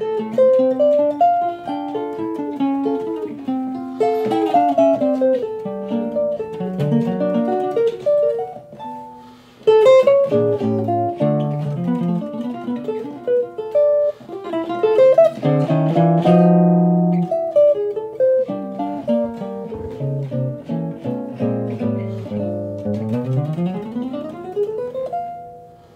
Música